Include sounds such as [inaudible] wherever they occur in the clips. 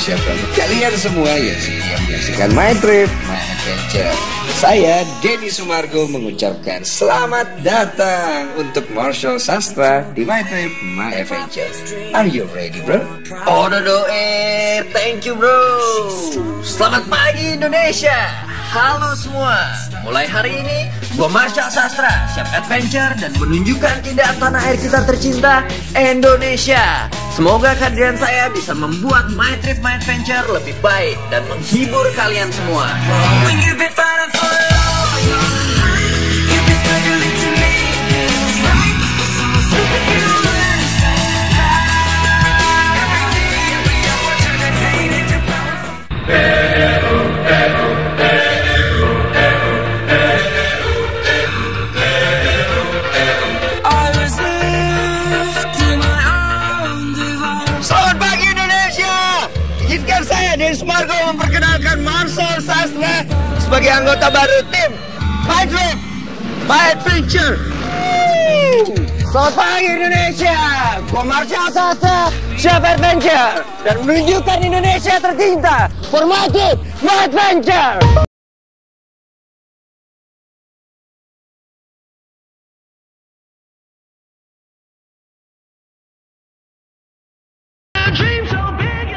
untuk kalian semua yang setia menyaksikan My Trip, My Adventure. Saya Denny Sumargo mengucapkan selamat datang untuk Marshall Sastra di My Trip, My Adventure. Are you ready, bro? Oh, do eh, thank you bro. Selamat pagi Indonesia. Halo semua. Mulai hari ini, gua Marsha Sastra siap adventure dan menunjukkan keindahan tanah air kita tercinta Indonesia. Semoga kehadiran saya bisa membuat My Trip My Adventure lebih baik dan menghibur kalian semua. Selamat Izinkan saya Dennis Margo memperkenalkan Marcel Sastra sebagai anggota baru tim My Trip, My Adventure. Selamat pagi Indonesia. Gua Marcel Sastra, Chef Adventure dan menunjukkan Indonesia tercinta. Formatif My Adventure.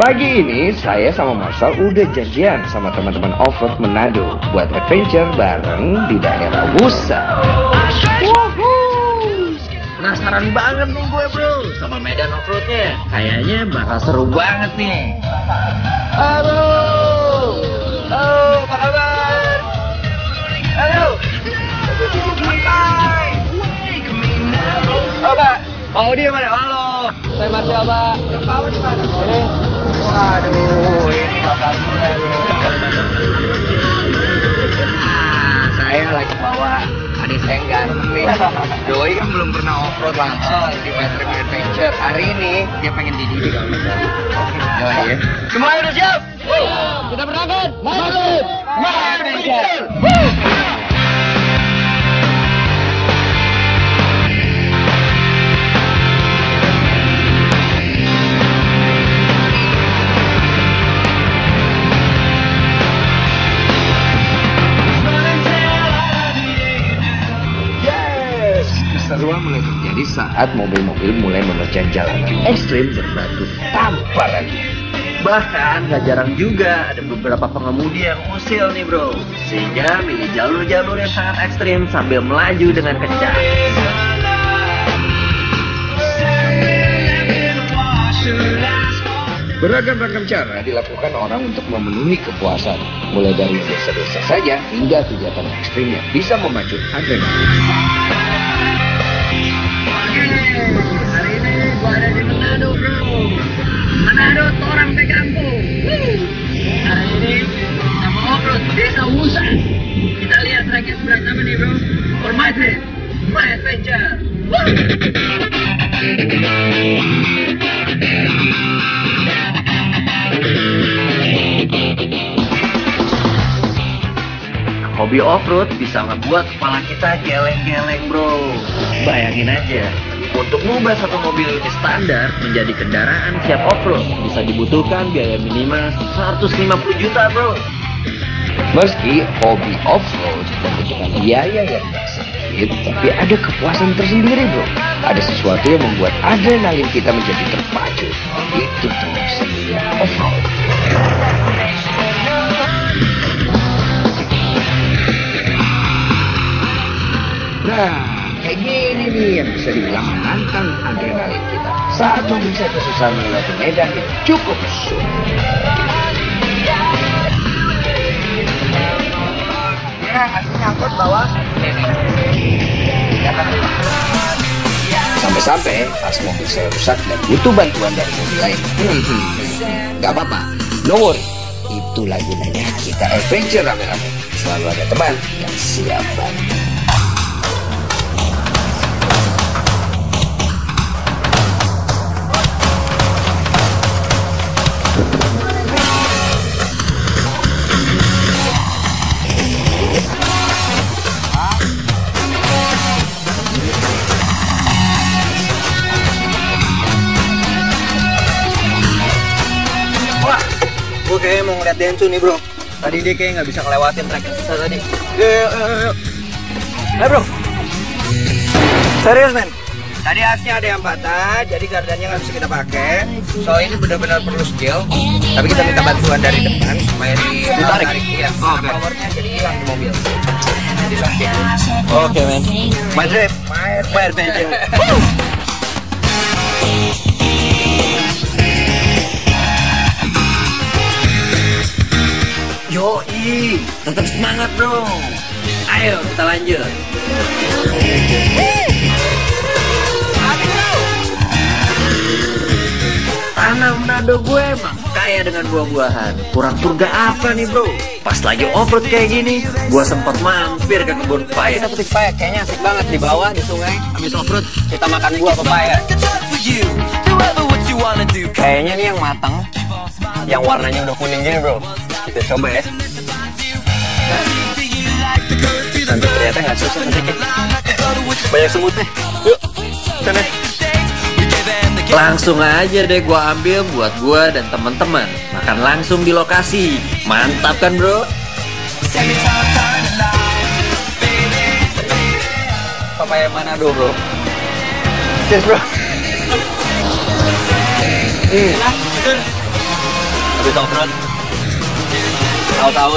Pagi ini saya sama Marcel udah janjian sama teman-teman offroad Manado buat adventure bareng di daerah Wusa. Penasaran banget nih gue bro sama medan offroadnya. Kayaknya bakal seru banget nih. Halo, halo, apa kabar? Halo, Hai. Oh, Pak, mau dia mana? Halo, saya Marcel, Pak. Kamu di mana? Ini. Waduh, ini bapaknya. Ah, saya lagi bawa adik saya nih. Doi kan belum pernah offroad langsung di Metro Adventure. Hari ini dia pengen dididik saya. Doi ya. Semuanya udah siap? Kita berangkat. Adventure. Saat mobil-mobil mulai menerjang jalan ekstrim berbatu lagi. Bahkan gak jarang juga ada beberapa pengemudi yang usil nih bro Sehingga milih jalur-jalur yang sangat ekstrim sambil melaju dengan kencang Beragam-ragam cara dilakukan orang untuk memenuhi kepuasan, mulai dari desa-desa saja hingga kegiatan ekstrim yang bisa memacu adrenalin. Hari ini gua ada di Manado. Bro Manado orang pe kampung Hari ini mau offroad desa Musa Kita lihat rakyat sebelah sama nih bro? For my trip, my adventure Woo! Hobi off-road bisa ngebuat kepala kita geleng-geleng bro Bayangin aja Untuk mengubah satu mobil ini standar menjadi kendaraan siap off-road Bisa dibutuhkan biaya minimal 150 juta bro Meski hobi off-road membutuhkan biaya yang tak sedikit, tapi ada kepuasan tersendiri bro. Ada sesuatu yang membuat adrenalin kita menjadi terpacu. Itu tuh seninya off-road. Nah, kayak gini nih yang bisa dibilang menantang adrenalin kita. Saat bisa kesusahan melewati medan yang cukup sulit. Sampai-sampai pas mobil saya rusak dan butuh bantuan dari mobil lain. Hmm, Gak apa-apa, no worry. Itulah gunanya kita adventure rame-rame. Selalu ada teman yang siap bantu. Ngeliat Densu nih bro. Tadi dia kayak nggak bisa ngelewatin track yang susah tadi. Yuk, yuk, yuk, yuk. Ayo bro. Serius men. Tadi asnya ada yang patah, jadi gardannya nggak bisa kita pakai. So ini benar-benar perlu skill. Tapi kita minta bantuan dari depan supaya di Ditarik? Iya. Oh, oke. Powernya jadi hilang di mobil. Jadi sakit. Oke men. My trip, my, my adventure. Yoi, tetap semangat bro. Ayo kita lanjut. Tanah Manado gue emang kaya dengan buah-buahan. Kurang surga apa nih bro? Pas lagi offroad kayak gini, gue sempat mampir ke kebun paya. Kita petik paya, kayaknya asik banget di bawah di sungai. Habis offroad kita makan buah pepaya. Kayaknya nih yang matang, yang warnanya udah kuning gini bro. Kita coba ya. Nanti ternyata nggak susah petiknya. Banyak semutnya. Yuk, sana. Langsung aja deh gua ambil buat gua dan teman-teman. Makan langsung di lokasi. Mantap kan bro? Papaya Manado bro. Cheers bro. Hmm. Habis offroad. Tahu-tahu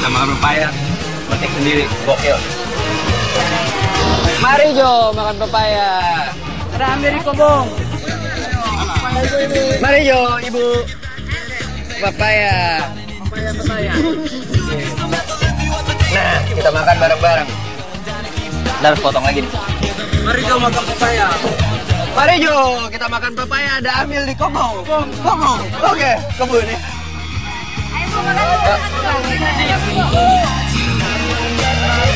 sama pepaya. Petik sendiri, gokil. Mari Jo, makan pepaya. Ada di kobong. Mari Jo, Ibu. Pepaya. Papaya papaya. Nah, kita makan bareng-bareng. Ntar harus potong lagi nih. Mari Jo makan papaya. Mari Jo, kita makan pepaya. Ada ambil di Komo. Komo. Oke, kebun ya.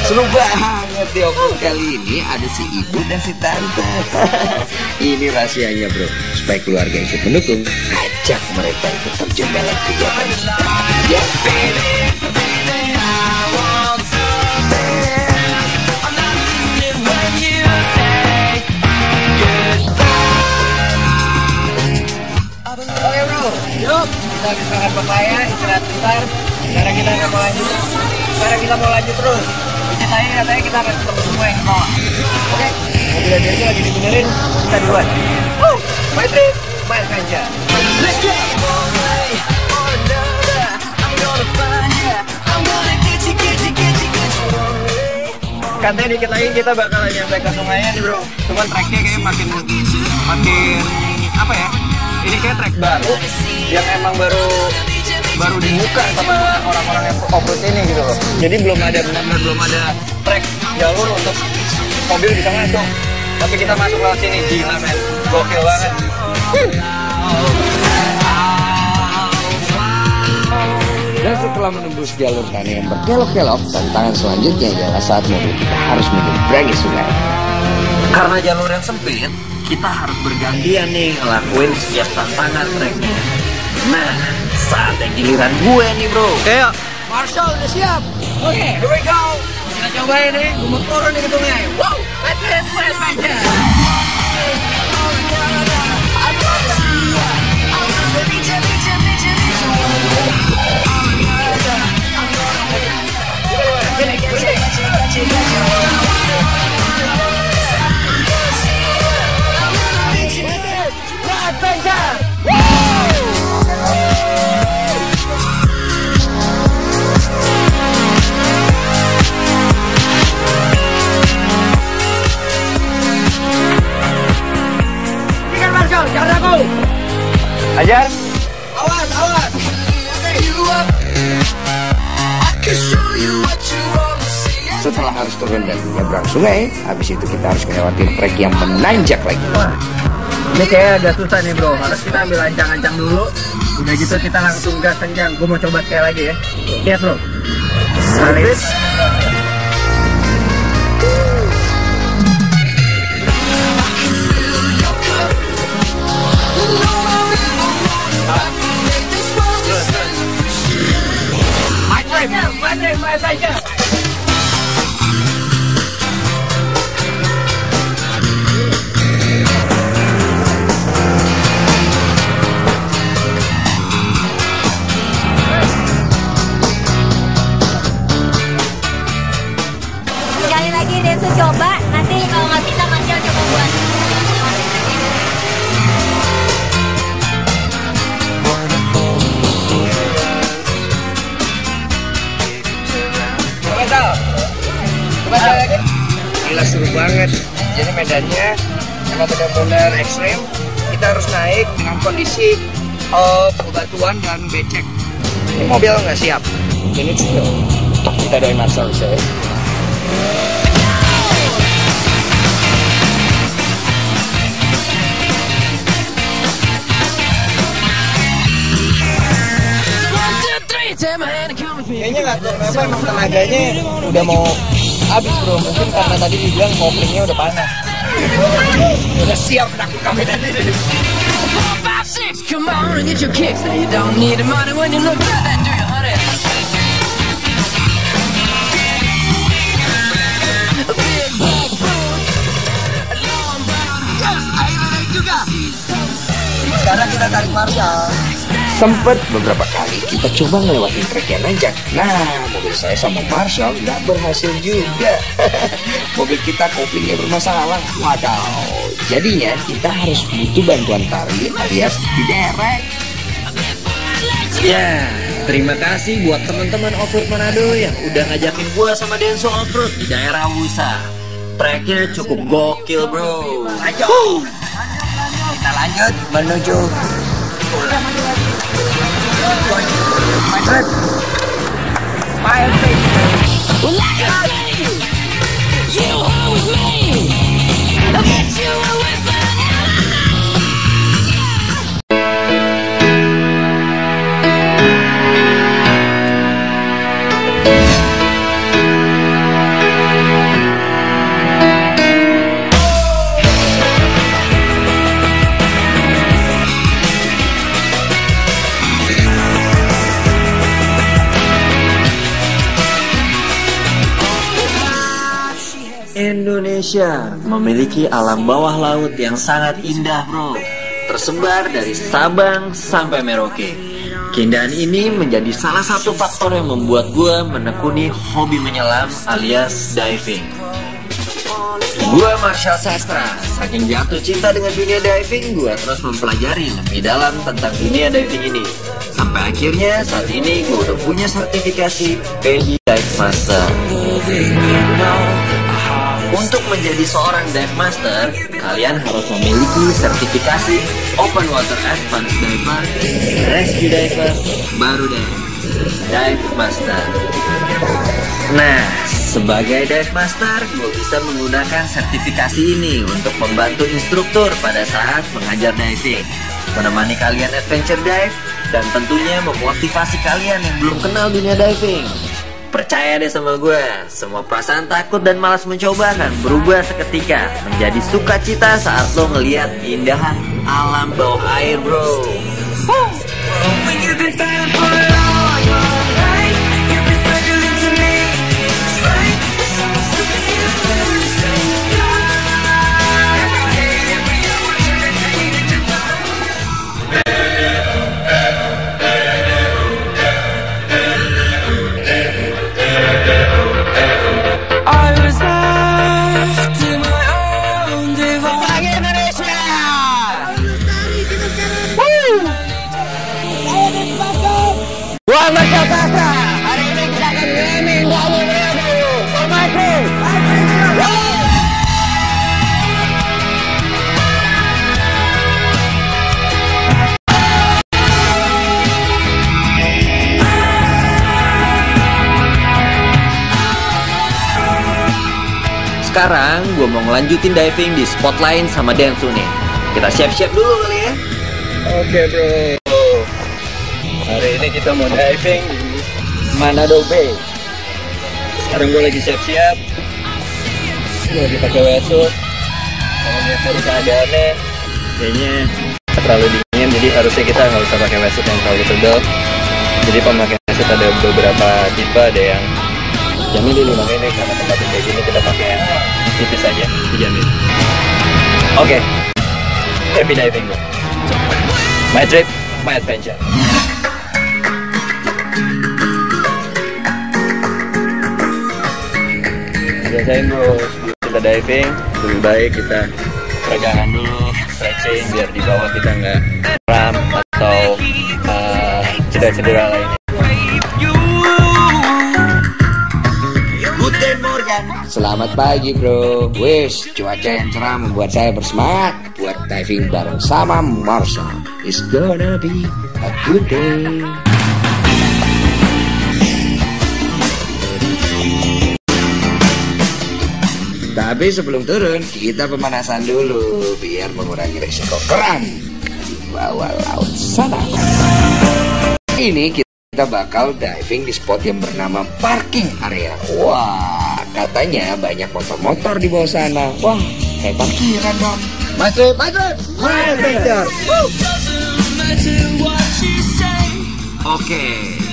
Seru banget di kali ini ada si ibu dan si tante. [laughs] ini rahasianya bro, supaya keluarga ikut mendukung, ajak mereka ikut terjun dalam kegiatan. Ya, kita makan pepaya, istirahat sebentar. Sekarang kita nggak mau lanjut. Sekarang kita mau lanjut terus. Ceritanya katanya kita akan ketemu semua yang di bawah. Oke, mobilnya dia itu lagi dibenerin, kita duluan. Woo, my trip, my adventure. Let's go. Katanya dikit lagi kita bakalan nyampe ke sungainya nih bro. Cuman treknya kayak makin makin apa ya? Ini kayak trek baru yang emang baru baru dibuka sama orang-orang yang off-road ini gitu loh. Jadi belum ada benar-benar belum ada trek jalur untuk mobil bisa masuk. Tapi kita masuk lewat sini gila men, gokil banget. Dan setelah menembus jalur tanah yang berkelok-kelok, tantangan selanjutnya adalah saat mobil kita harus menyeberangi sungai. Karena jalur yang sempit, kita harus bergantian nih ngelakuin setiap tantangan treknya. Nah, saatnya giliran gue nih bro. Kayak Marshall udah siap. Oke, here we go. Kita cobain nih, gue mau turun nih ke sungai. Wow, let's get let's get Ikan turun dan menyeberang sungai, habis itu kita harus melewati trek yang menanjak lagi. Ini kayak agak susah nih bro, harus kita ambil ancang-ancang dulu. Udah gitu kita langsung gas kencang, gue mau coba sekali lagi ya. Lihat bro. Salib My trip, my trip, lagi Densu coba nanti kalau nggak bisa Marcel coba buat. Lagi ah, Gila seru banget. Jadi medannya emang benar-benar ekstrim Kita harus naik dengan kondisi uh, bebatuan dan becek. Ini mobil nggak siap? Ini sudah Kita doain masal, bisa ya Kayaknya nggak tahu kenapa emang tenaganya udah mau habis bro. Mungkin karena tadi dibilang koplingnya udah panas. udah siap five, six, come on. Sekarang kita tarik Marshall. Sempet beberapa kali kita coba ngelewatin trek yang nanjak. Nah, mobil saya sama Marshall nggak berhasil juga. [laughs] mobil kita koplingnya bermasalah. Wadaw. Jadinya kita harus butuh bantuan tali alias diderek. Ya, terima kasih buat teman-teman offroad Manado yang udah ngajakin gua sama Denso offroad di daerah Wusa. Treknya cukup gokil bro. Lanjut. Kita lanjut menuju Madrid. Fire Well, like I say, you are with me. I bet you are Indonesia memiliki alam bawah laut yang sangat indah bro Tersebar dari Sabang sampai Merauke Keindahan ini menjadi salah satu faktor yang membuat gue menekuni hobi menyelam alias diving Gue Marshall Sastra, saking jatuh cinta dengan dunia diving, gue terus mempelajari lebih dalam tentang dunia diving ini. Sampai akhirnya saat ini gue udah punya sertifikasi PDI Dive Master. Untuk menjadi seorang dive master, kalian harus memiliki sertifikasi Open Water Advanced Diver, Rescue Diver, baru deh, Dive Master. Nah, sebagai dive master, gue bisa menggunakan sertifikasi ini untuk membantu instruktur pada saat mengajar diving, menemani kalian adventure dive, dan tentunya memotivasi kalian yang belum kenal dunia diving. Percaya deh sama gue, semua perasaan takut dan malas mencoba akan berubah seketika menjadi sukacita saat lo ngeliat keindahan alam bawah air bro. I ngelanjutin diving di spot lain sama Densu nih. Kita siap-siap dulu kali ya. Oke bro. Hari ini kita mau diving di Manado Bay. Sekarang gue lagi siap-siap. Gue lagi pakai wetsuit. Kalau lihat dari keadaannya, kayaknya terlalu dingin. Jadi harusnya kita nggak usah pakai wetsuit yang terlalu tebal. Jadi pemakaian wetsuit ada beberapa tipe. Ada yang jamin dulu makanya ini karena tempatnya kayak gini kita pakai tipis aja dijamin. Oke, happy diving bro. My trip, my adventure. Biasain bro, kita diving, lebih baik kita peregangan dulu, stretching biar di bawah kita nggak kram atau uh, cedera-cedera lainnya. Selamat pagi bro. Wis, cuaca yang cerah membuat saya bersemangat buat diving bareng sama Marshall. It's gonna be a good day. Tapi sebelum turun, kita pemanasan dulu biar mengurangi resiko kram di bawah laut sana. Ini kita bakal diving di spot yang bernama parking area. Wah, katanya banyak motor-motor di bawah sana. Wah, kayak parkiran dong. Masuk, masuk. Oke,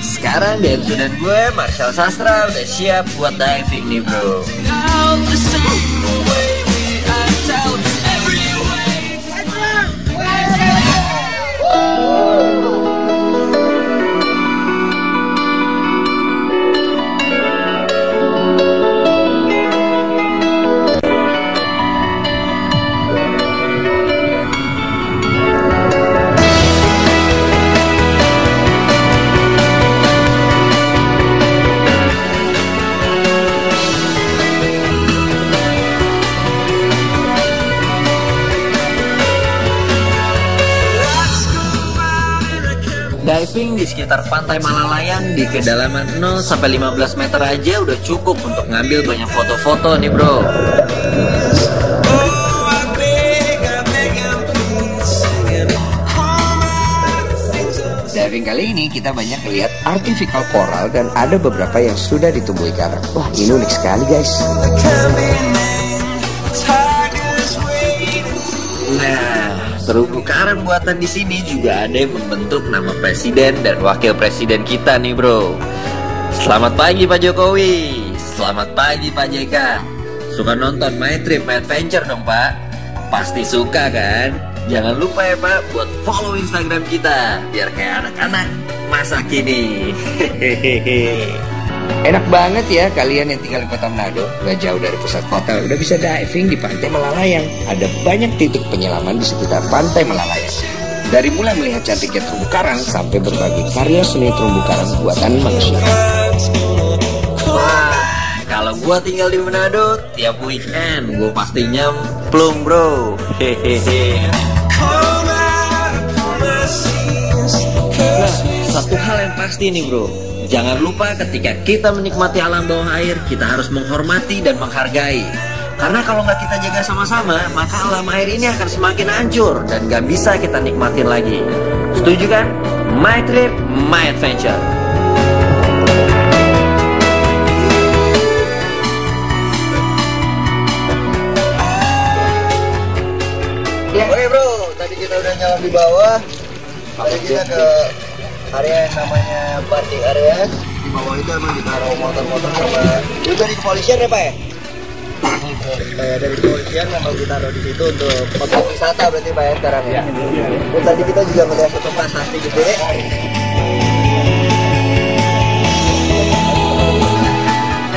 sekarang Densu dan gue, Marshall Sastra, udah siap buat diving nih bro. Diving di sekitar pantai Malalayang di kedalaman 0 sampai 15 meter aja udah cukup untuk ngambil banyak foto-foto nih bro. Diving kali ini kita banyak lihat artificial coral dan ada beberapa yang sudah ditumbuhi karang. Wah, ini unik sekali guys. Terumbu karang buatan di sini juga ada yang membentuk nama presiden dan wakil presiden kita nih bro. Selamat pagi Pak Jokowi, selamat pagi Pak JK. Suka nonton My Trip, My Adventure dong Pak? Pasti suka kan? Jangan lupa ya Pak buat follow Instagram kita biar kayak anak-anak masa kini. [laughs] Hehehe. Enak banget ya kalian yang tinggal di kota Manado, gak jauh dari pusat kota, udah bisa diving di pantai Malalayang. Ada banyak titik penyelaman di sekitar pantai Malalayang. Dari mulai melihat cantiknya terumbu karang sampai berbagai karya seni terumbu karang buatan manusia. Wah, kalau gua tinggal di Manado, tiap weekend gua pasti nyemplung bro. Hehehe. Satu hal yang pasti nih bro, jangan lupa ketika kita menikmati alam bawah air, kita harus menghormati dan menghargai. Karena kalau nggak kita jaga sama-sama, maka alam air ini akan semakin hancur dan nggak bisa kita nikmatin lagi. Setuju kan? My trip, my adventure. Oke bro, tadi kita udah nyelam di bawah. Tadi kita ke area yang namanya parking area. Di bawah itu emang ditaruh motor-motor sama. Itu dari kepolisian ya pak ya? Eh, dari kepolisian memang ditaruh di situ untuk objek wisata berarti pak ya sekarang ya. Dan tadi kita juga melihat satu prasasti gede.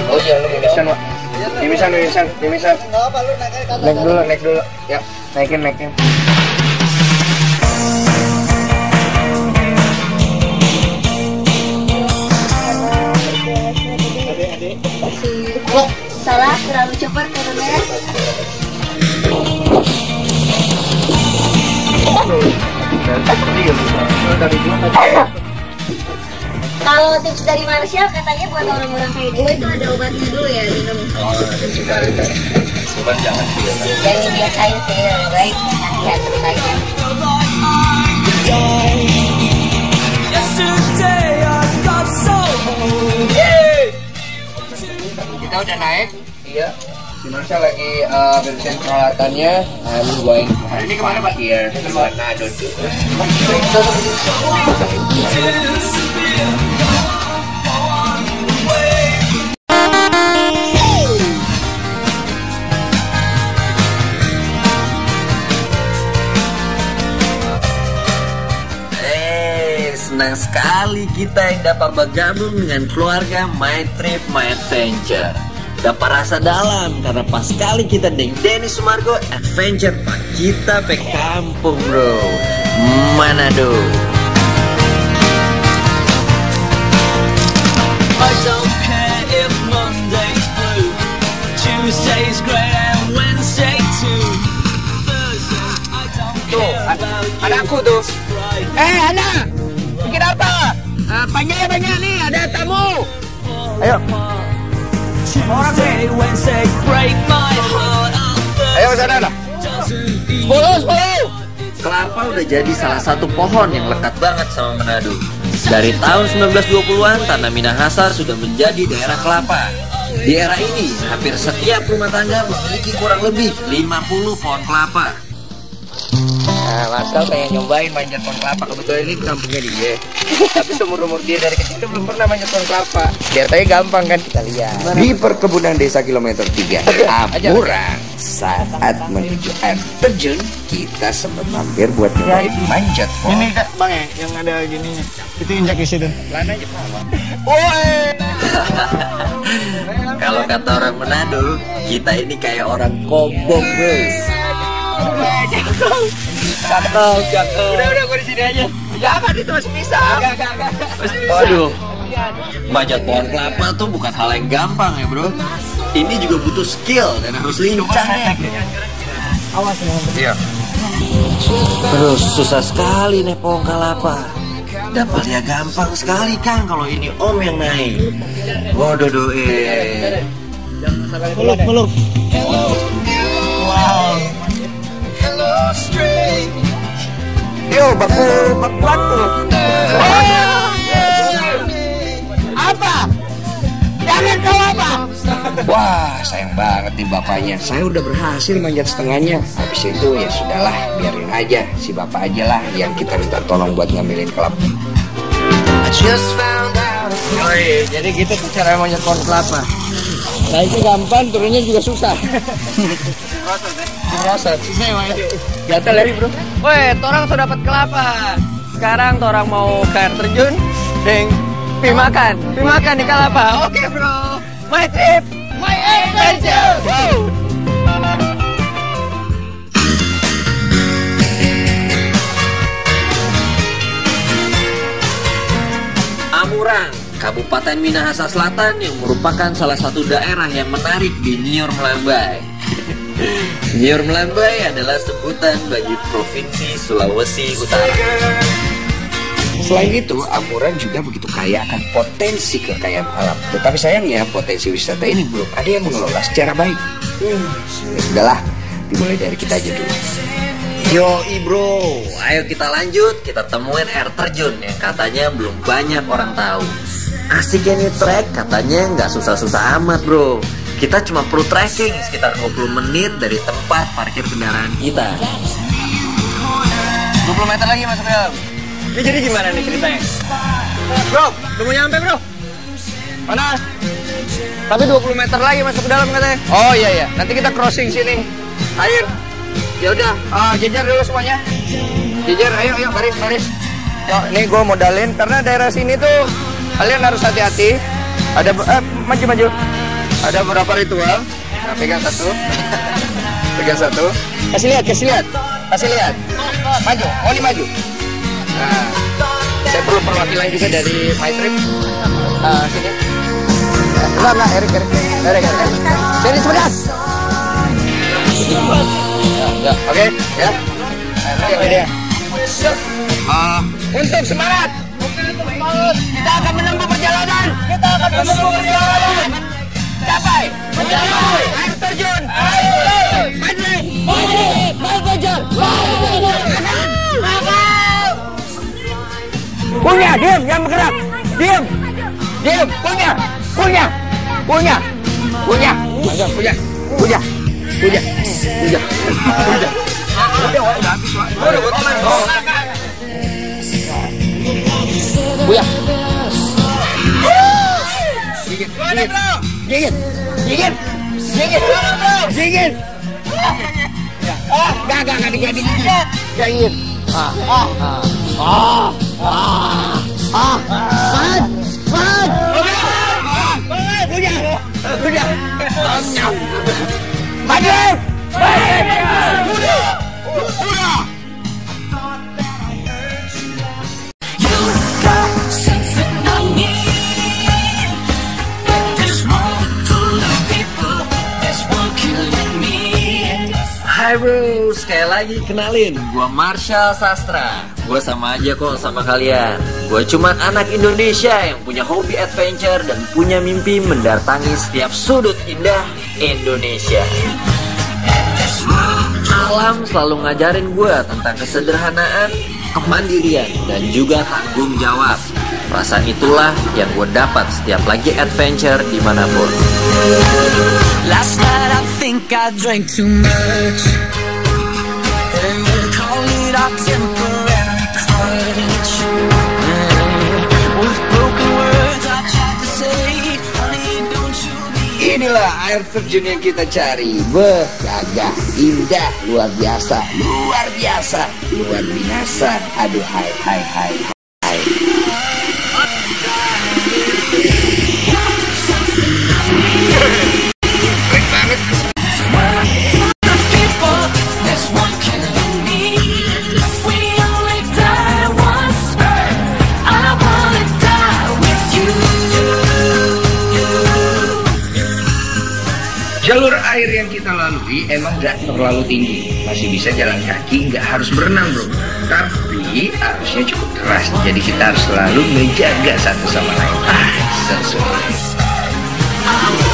Oh iya, lu mimisan, Pak. Mimisan, mimisan, mimisan. Naik dulu, naik dulu. Ya, naikin, naikin. Salah terlalu cepat karena Kalau tips dari Marsha katanya buat orang-orang kayak gue itu ada obatnya dulu ya minum. Cuman jangan Yang dibiasain sih lebih baik. Terus aja. Kita udah naik. Iya. Si Marsha lagi uh, bersihin peralatannya. I'm going to have ini ke mana Pak? Ke Manado juga. Eh, senang sekali kita yang dapat bergabung dengan keluarga My Trip My Adventure dapat rasa dalam karena pas kali kita deng Denny Sumargo adventure pak kita pe kampung bro. Manado. I tuh, tuh. Eh anak Bikin apa? Uh, banyak nih. Ada tamu. Ayo. Ayo sana lah. Sepuluh. Kelapa udah jadi salah satu pohon yang lekat banget sama Manado. Dari tahun 1920-an, Tanah Minahasa sudah menjadi daerah kelapa. Di era ini, hampir setiap rumah tangga memiliki kurang lebih 50 pohon kelapa. Nah, Marcel pengen nyobain manjat pohon kelapa. Kebetulan ini kampungnya dia. Tapi seumur umur dia dari kecil tuh belum pernah manjat pohon kelapa. Biar tanya gampang kan kita lihat. Di perkebunan desa kilometer 3 Amurang Saat menuju air terjun Kita sempat mampir buat nyobain manjat pohon Ini kak bang ya, yang ada gininya. Itu injak di situ. [laughs] Kalau kata orang Manado, kita ini kayak orang kobong, bros. Cakep, cakep. Udah, udah, gue di sini aja. Jangan, itu masih bisa. Enggak, enggak, enggak. Waduh, manjat pohon kelapa tuh bukan hal yang gampang ya, bro. Ini juga butuh skill dan harus lincah ya. Iya. Terus susah sekali nih pohon kelapa. Dapatnya gampang sekali kang kalau ini om yang naik. Waduh doe. Peluk, peluk. Yo, baku, baku batu. Apa? Jangan kau apa? Wah sayang banget nih bapaknya Saya udah berhasil manjat setengahnya Habis itu ya sudahlah biarin aja Si bapak aja lah yang kita minta tolong buat ngambilin kelapa Yoi, jadi gitu tuh cara manjat pohon kelapa. Naiknya gampang, turunnya juga susah. [laughs] Ya, Gatel lagi bro. Weh, torang sudah dapat kelapa. Sekarang torang mau ke air terjun, deng, pi makan, pi makan di kelapa. Oke bro, my trip, my adventure. Woo! Amurang, Kabupaten Minahasa Selatan yang merupakan salah satu daerah yang menarik di Nyor Melambai. Nyor Melambai adalah sebutan bagi Provinsi Sulawesi Utara. Selain itu, Amuran juga begitu kaya akan potensi kekayaan alam. Tetapi sayangnya, potensi wisata ini belum ada yang mengelola secara baik. Hmm, ya sudahlah, dimulai dari kita aja dulu. Yo bro, ayo kita lanjut, kita temuin air terjun yang katanya belum banyak orang tahu. Asiknya nih trek, katanya nggak susah-susah amat bro. Kita cuma perlu trekking sekitar 20 menit dari tempat parkir kendaraan kita. 20 meter lagi masuk ke dalam. Ini jadi gimana nih ceritanya? Bro, udah mau nyampe bro. Mana? Tapi 20 meter lagi masuk ke dalam katanya. Oh iya iya, nanti kita crossing sini. Air. Ya udah, ah, jejer dulu semuanya. Jejer, ayo ayo baris baris. Yuk, ini gue modalin karena daerah sini tuh kalian harus hati-hati. Ada eh, maju maju. Ada beberapa ritual. Nah, pegang satu. pegang satu. Kasih lihat, kasih lihat. Kasih lihat. Maju, ini maju. Nah, saya perlu perwakilan juga dari My Trip. Ah, sini. Enggak, enggak, Erik, Erik. Erik, Erik. Sini sebelah. Ya, ya, oke, ya. Nah, ini dia. Ah, untuk semangat. Kita akan menempuh perjalanan. Kita akan menempuh perjalanan. Capai. Mencapai. Air terjun. Air. Madrid. Madrid. Punya, diam, jangan bergerak. Diam. Diam, punya. Punya. Punya. Punya. Punya. Punya. Punya. Punya. Punya. Punya. Punya. Dikit, dikit. Dingin. Dingin. Dingin. Ah. Ah. Ah. Ah. Ah. Ah. Ah. Udah. Udah. Udah. Sekali lagi kenalin, gua Marshall Sastra. Gua sama aja kok sama kalian. Gua cuman anak Indonesia yang punya hobi adventure dan punya mimpi mendatangi setiap sudut indah Indonesia. Alam selalu ngajarin gua tentang kesederhanaan, kemandirian, dan juga tanggung jawab. Perasaan itulah yang gue dapat setiap lagi adventure di mana pun. Last night I think I drank too much. Air terjun yang kita cari. Beh, gagah, indah, luar biasa, luar biasa, luar binasa. Aduh, hai, hai, hai, emang gak terlalu tinggi. Masih bisa jalan kaki, nggak harus berenang bro. Tapi arusnya cukup keras, jadi kita harus selalu menjaga satu sama lain. Ah, sesuai.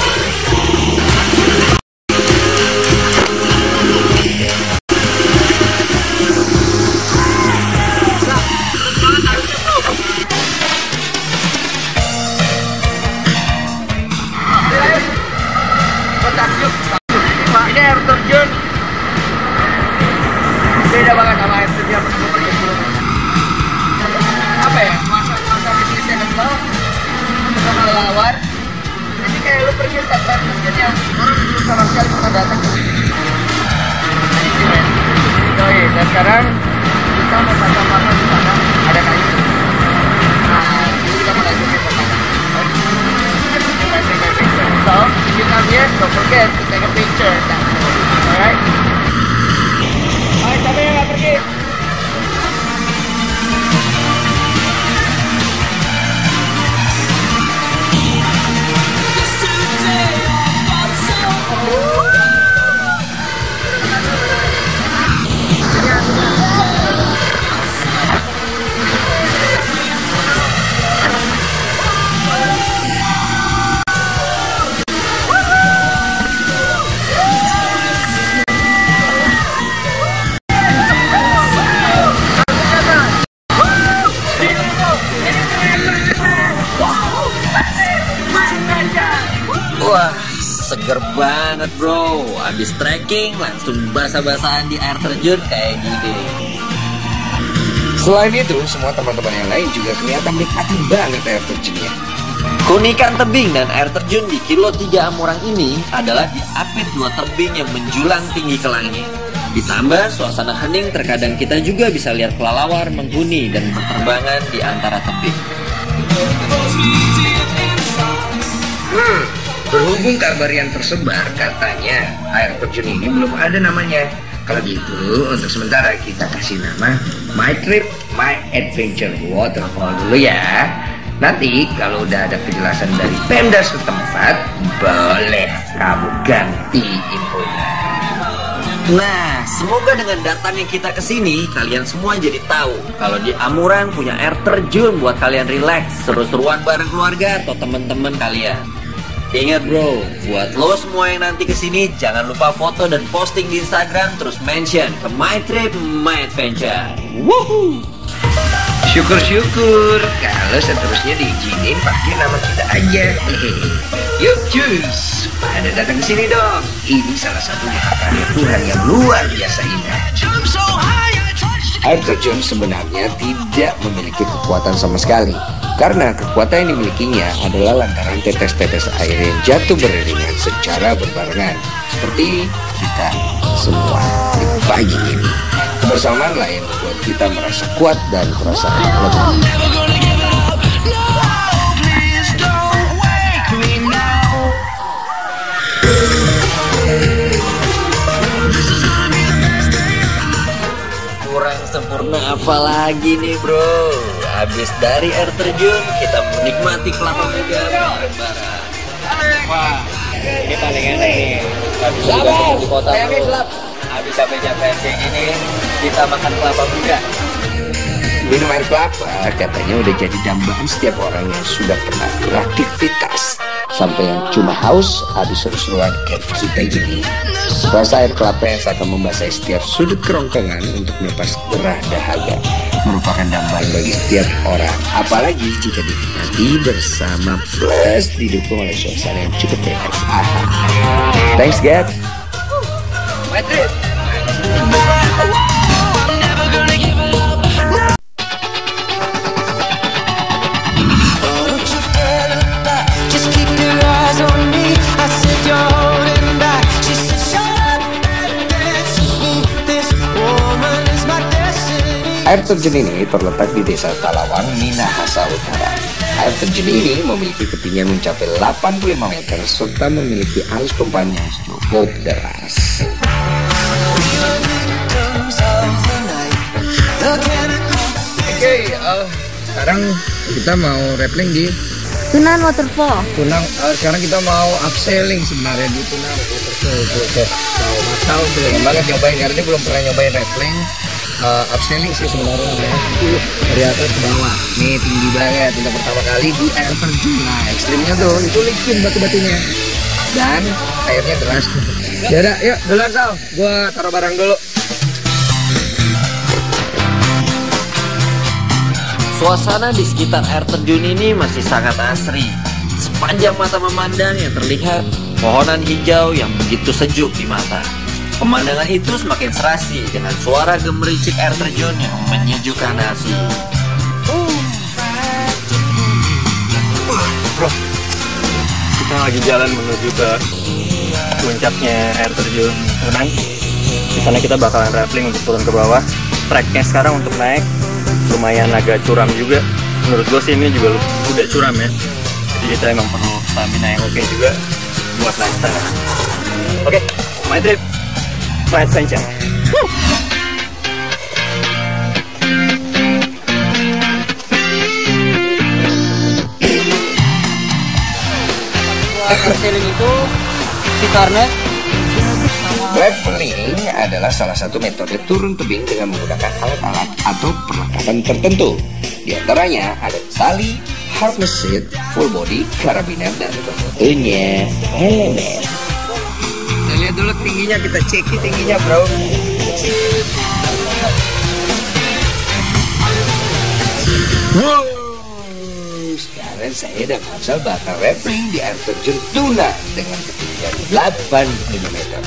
Sekarang kita mau pasang-pasang di sana ada kayu. Nah, jadi kita mau lanjutin ke sana. So, if you come here, don't forget to take a picture. Alright, seger banget bro. Abis trekking langsung basah-basahan di air terjun kayak gini. Selain itu, semua teman-teman yang lain juga kelihatan nikmati banget air terjunnya. Keunikan tebing dan air terjun di Kilo 3 Amurang ini adalah diapit dua tebing yang menjulang tinggi ke langit. Ditambah suasana hening terkadang kita juga bisa lihat kelelawar menghuni dan berterbangan di antara tebing. Hmm, berhubung kabar yang tersebar katanya air terjun ini belum ada namanya. Kalau gitu, untuk sementara kita kasih nama My Trip, My Adventure Waterfall dulu ya. Nanti kalau udah ada kejelasan dari Pemda setempat, boleh kamu ganti infonya. Nah, semoga dengan datangnya kita ke sini, kalian semua jadi tahu kalau di Amurang punya air terjun buat kalian relax, seru-seruan bareng keluarga atau teman-teman kalian. Ingat bro, buat lo semua yang nanti ke sini jangan lupa foto dan posting di Instagram terus mention ke My Trip My Adventure. Woohoo! Syukur-syukur kalau seterusnya diizinin pakai nama kita aja. [laughs] Yuk cus, pada datang ke sini dong. Ini salah satu karya Tuhan yang luar biasa indah. Air terjun sebenarnya tidak memiliki kekuatan sama sekali. Karena kekuatan yang dimilikinya adalah lantaran tetes-tetes air yang jatuh beriringan secara berbarengan. Seperti kita semua di pagi ini. Kebersamaan yang membuat kita merasa kuat dan merasa now. Kurang sempurna apa lagi nih bro? Habis dari air terjun, kita menikmati kelapa muda bareng-bareng. Wah, ini paling enak nih. Juga di kota bro. habis capek-capek kayak gini kita makan kelapa muda Minum air kelapa katanya udah jadi dambaan setiap orang yang sudah pernah beraktivitas. Sampai yang cuma haus habis seru-seruan kayak kita gini. Rasa air kelapa yang seakan membasahi setiap sudut kerongkongan untuk melepas gerah dahaga merupakan dambaan bagi setiap orang. Apalagi jika dinikmati bersama plus didukung oleh suasana yang cukup relax. Thanks, God. Don't Air terjun ini terletak di desa Talawang, Minahasa Utara. Air terjun ini memiliki ketinggian mencapai 85 meter serta memiliki arus pompaan yang cukup deras. Victims of the night. The chemical Oke, eh, sekarang kita mau rappling di Tunan Waterfall. Tunang. eh, sekarang kita mau upselling sebenarnya di Tunang Waterfall. Oke, mau masal belum banget nyobain karena ini belum pernah nyobain rappling. Eh, upselling sih sebenarnya. Itu dari atas ke bawah. Nih tinggi banget untuk pertama kali di air terjun. Nah, ekstrimnya tuh itu licin batu-batunya. Dan airnya deras. Yaudah, yuk duluan Sal. Gua taruh barang dulu. Suasana di sekitar air terjun ini masih sangat asri. Sepanjang mata memandang yang terlihat pohonan hijau yang begitu sejuk di mata. Pemandangan itu semakin serasi dengan suara gemericik air terjun yang menyejukkan hati. kita lagi jalan menuju ke puncaknya air terjun renang di sana kita bakalan rappling untuk turun ke bawah. Treknya sekarang untuk naik lumayan agak curam juga. Menurut gue sih ini juga udah curam ya. Jadi kita emang perlu stamina yang oke juga buat naik oke my trip sailing itu si Karnet Rappelling adalah salah satu metode turun tebing dengan menggunakan alat-alat atau perlengkapan tertentu. Di antaranya ada tali, harness seat, full body, karabiner, dan tentunya helmet. Lihat dulu tingginya, kita ceki tingginya bro. Wow. Sekarang saya dan Marcel bakal rappling di air terjun Tuna dengan ketinggian 85 meter.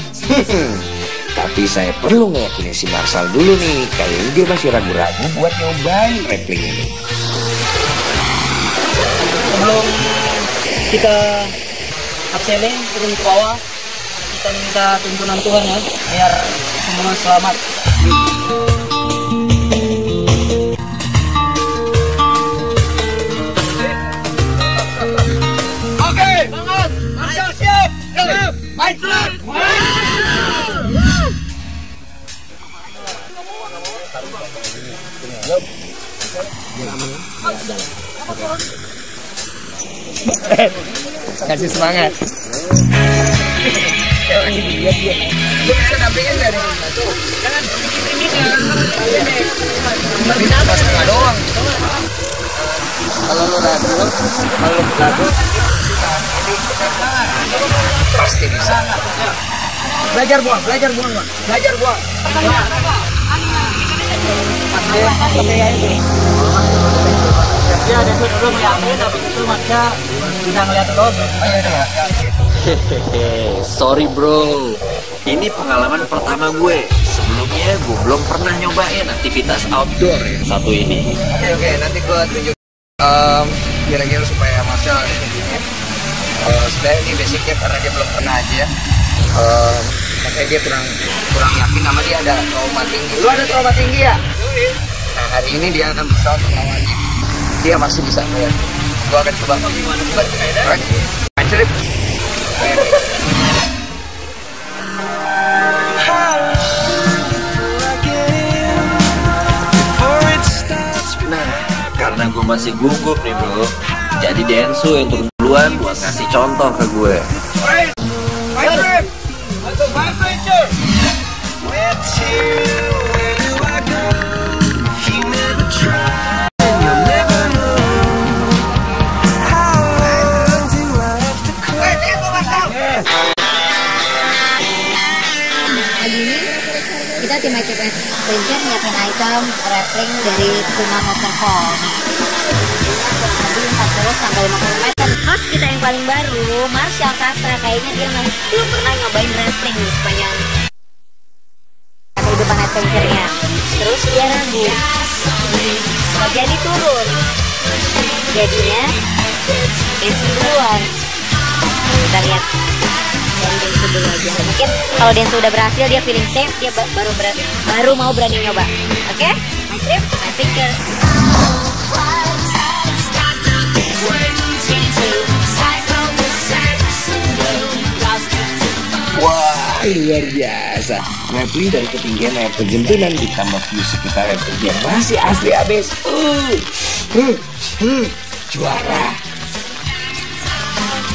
[laughs] Tapi saya perlu ngeyakinin si Marcel dulu nih, kayaknya dia masih ragu-ragu buat nyobain rappling ini. sebelum kita upselling turun ke bawah kita minta tuntunan Tuhan ya biar semua selamat. Kasih semangat. Doang. Kalau lu ragu, kalau lu ragu, pasti bisa. Belajar buang, belajar buang, belajar buang. ya ada dulu ngeliatin tapi itu maknya bisa ngeliat dulu Hehehe, [laughs] sorry bro. Ini pengalaman pertama gue. Sebelumnya gue belum pernah nyobain aktivitas outdoor yang satu ini. Oke oke, nanti gua tunjuk em, kira-kira supaya Marcel ini uh, sebenarnya ini basicnya karena dia belum pernah aja. Em, makanya dia kurang kurang yakin sama dia ada trauma tinggi. Lu ada trauma tinggi ya? Nah hari ini dia akan berusaha melawannya. Dia masih bisa melihat. Gua akan coba bantu. Alright. Anjir. Nah, karena gue masih gugup nih bro. Jadi Densu yang turun duluan buat ngasih contoh ke gue. Ranger nyiapin item rappling dari Puma Waterfall. Tadi 40 sampai 50 meter. Host kita yang paling baru, Marshall Sastra, kayaknya dia masih belum pernah nyobain rappling sepanjang kehidupan adventure-nya. Terus dia ragu. Jadi turun. Jadinya Densu duluan. Kita lihat Mungkin kalau Densu udah berhasil dia feeling safe dia ba- baru ber- baru mau berani nyoba. Oke? My trip, my picture. Wah, luar biasa. Rappling dari ketinggian air terjun Tunan ditambah view sekitar air terjun masih asli abis. Uh, uh, uh, juara.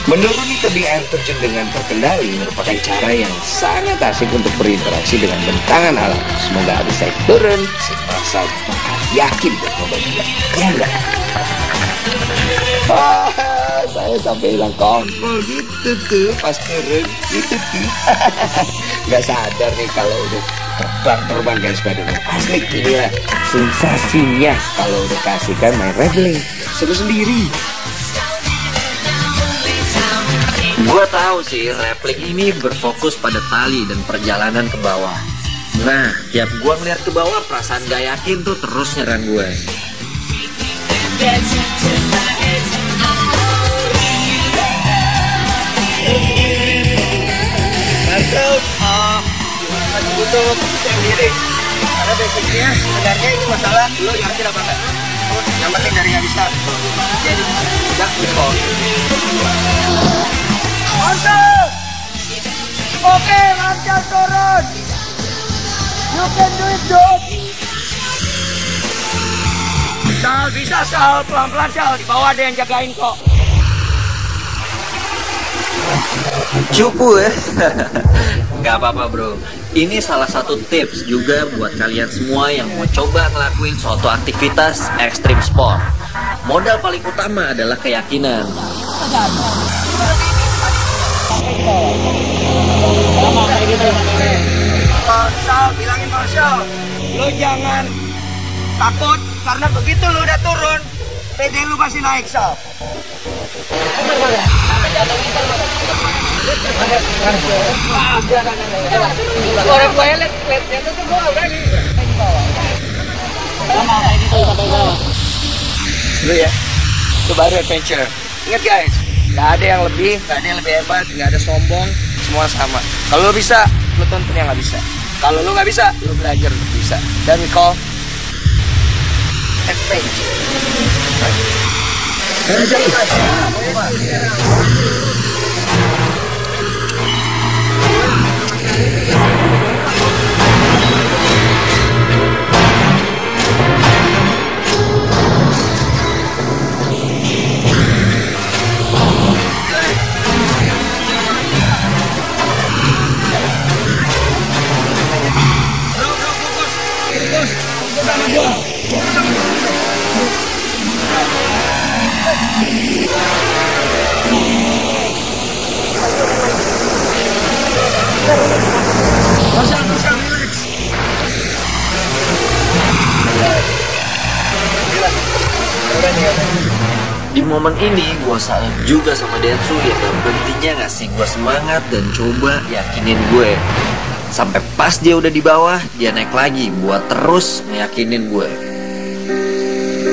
Menuruni tebing air terjun dengan terkendali merupakan cara yang sangat asik untuk berinteraksi dengan bentangan alam. Semoga habis saya turun, saya merasa yakin buat coba juga. Keren nggak? Ah, saya sampai hilang kontrol gitu tuh pas turun gitu tuh [laughs] nggak sadar nih kalau udah terbang terbang kayak Spiderman asli inilah sensasinya kalau udah kasihkan main rappling seru sendiri Gua tahu sih replik ini berfokus pada tali dan perjalanan ke bawah. Nah, tiap gua ngeliat ke bawah, perasaan gak yakin tuh terus nyerang gue. Masih butuh. Karena basicnya sebenarnya ini masalah lo yakin apa enggak. Yang penting dari nggak bisa. Jadi tidak Marcel! Oke, Marcel turun. You can do it, dude. Sal, bisa Sal, pelan-pelan Sal. Di bawah ada yang jagain kok. Cupu ya? Gak apa-apa bro. Ini salah satu tips juga buat kalian semua yang mau coba ngelakuin suatu aktivitas ekstrim sport. Modal paling utama adalah keyakinan. Marshall, bilangin Marshall, lo jangan takut karena begitu lo udah turun, PD lu pasti naik Sal. Orang gue liat, liat itu tuh gue gak berani. Lu ya, itu baru adventure. Ingat guys, gak ada yang lebih, gak ada yang lebih hebat, gak ada sombong, semua sama. Kalau lu bisa, lu tonton yang gak bisa. Kalau lu gak bisa, lu belajar untuk bisa. Dan call adventure. Di momen ini gue salut juga sama Densu dia gak berhentinya ngasih gue semangat dan coba yakinin gue. Sampai pas dia udah di bawah, dia naik lagi buat terus ngeyakinin gue.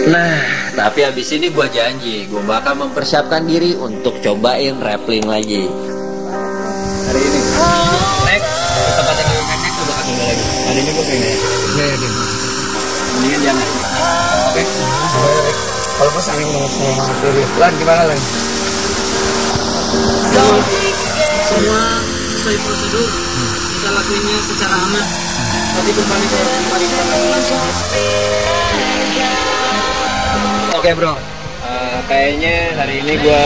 Nah, tapi habis ini gue janji, gue bakal mempersiapkan diri untuk cobain rappling lagi. Hari ini gue pengen naik. Iya, iya. Mendingan jangan. Oke. Kalau gue saling banget sama Mas Riri. Lan gimana Lan? semua sesuai prosedur kita lakuinnya secara aman tadi kembali ke Oke bro, Eh, kayaknya hari ini gue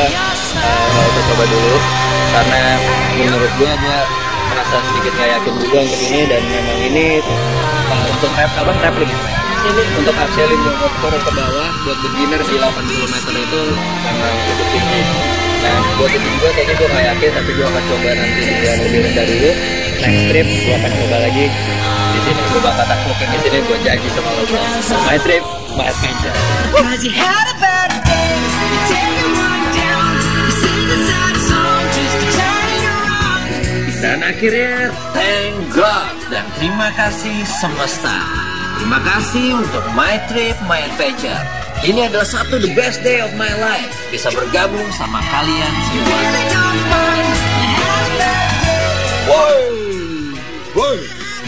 uh, mau coba dulu karena menurut gue gue merasa sedikit nggak yakin juga untuk ini dan memang ini uh, untuk rap apa traveling untuk upselling motor ke bawah buat beginner di 80 meter itu memang cukup tinggi. Nah buat itu juga kayaknya gue nggak yakin tapi gue akan coba nanti yang lebih rendah dulu next trip gue akan coba lagi. Di sini gue bakal taklukin di sini gue janji sama lo my trip my adventure Dan akhirnya thank God dan terima kasih semesta. Terima kasih untuk my trip, my adventure. Ini adalah satu the best day of my life. Bisa bergabung sama kalian semua.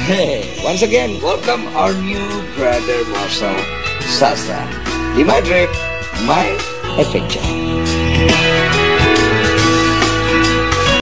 Hey, once again, welcome our new brother Marcel Sastra. Di my trip, my adventure.